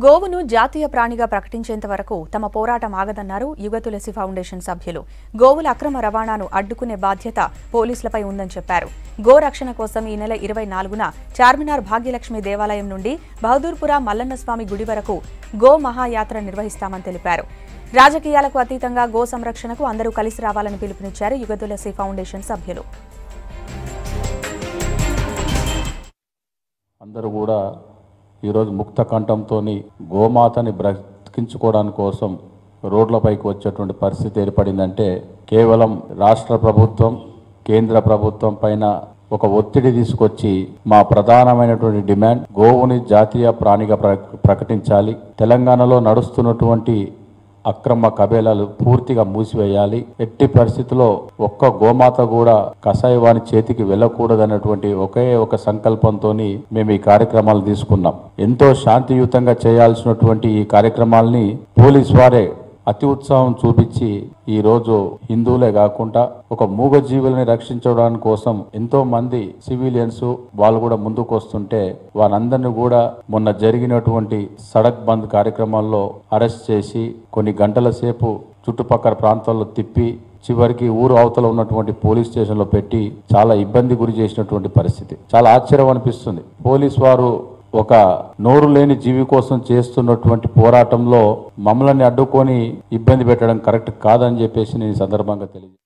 గోవును జాతీయ ప్రాణిగా ప్రకటించేంత వరకు తమ పోరాటం ఆగదన్నారు యుగతులసి ఫౌండేషన్ సభ్యులు. గోవుల అక్రమ రవాణాను అడ్డుకునే బాధ్యత పోలీసులపై ఉందని చెప్పారు. గో రక్షణ కోసం ఈ నెల ఇరవై నాలుగున చార్మినార్ భాగ్యలక్ష్మి దేవాలయం నుండి బహదూర్పుర మల్లన్నస్వామి గుడి వరకు గో మహాయాత్ర నిర్వహిస్తామని తెలిపారు. రాజకీయాలకు అతీతంగా గో సంరక్షణకు అందరూ కలిసి రావాలని పిలుపునిచ్చారు యుగతులసి ఫౌండేషన్ సభ్యులు. అందరూ కూడా ఈరోజు ముక్త కంఠంతో గోమాతని బ్రతికించుకోవడానికి కోసం రోడ్లపైకి వచ్చేటువంటి పరిస్థితి ఏర్పడిందంటే కేవలం రాష్ట్ర ప్రభుత్వం కేంద్ర ప్రభుత్వం పైన ఒక ఒత్తిడి తీసుకొచ్చి మా ప్రధానమైనటువంటి డిమాండ్ గోవుని జాతీయ ప్రాణిగా ప్ర- ప్రకటించాలి. తెలంగాణలో నడుస్తున్నటువంటి అక్రమ కబేలాలు పూర్తిగా మూసివేయాలి. ఎట్టి పరిస్థితిలో ఒక్క గోమాత కూడా కషాయవాణి చేతికి వెళ్ళకూడదన్నటువంటి ఒకే ఒక సంకల్పంతో మేము ఈ కార్యక్రమాలు తీసుకున్నాం. ఎంతో శాంతియుతంగా చేయాల్సినటువంటి ఈ కార్యక్రమాల్ని పోలీస్ వారే అతి ఉత్సాహం చూపించి ఈ రోజు హిందువులే కాకుండా ఒక మూగ జీవుల్ని రక్షించడానికి కోసం ఎంతో మంది సివిలియన్స్ వాళ్ళు కూడా ముందుకు వస్తుంటే వారందరినీ కూడా మొన్న జరిగినటువంటి సడక్ బంద్ కార్యక్రమాల్లో అరెస్ట్ చేసి కొన్ని గంటల సేపు చుట్టుపక్కల ప్రాంతాల్లో తిప్పి చివరికి ఊరు అవతల ఉన్నటువంటి పోలీస్ స్టేషన్లో పెట్టి చాలా ఇబ్బంది గురి చేసినటువంటి పరిస్థితి. చాలా ఆశ్చర్యం అనిపిస్తుంది. పోలీస్ వారు ఒక నోరు లేని జీవి కోసం చేస్తున్నటువంటి పోరాటంలో మమ్మల్ని అడ్డుకొని ఇబ్బంది పెట్టడం కరెక్ట్ కాదని చెప్పేసి నేను ఈ సందర్భంగా తెలియజేస్తాను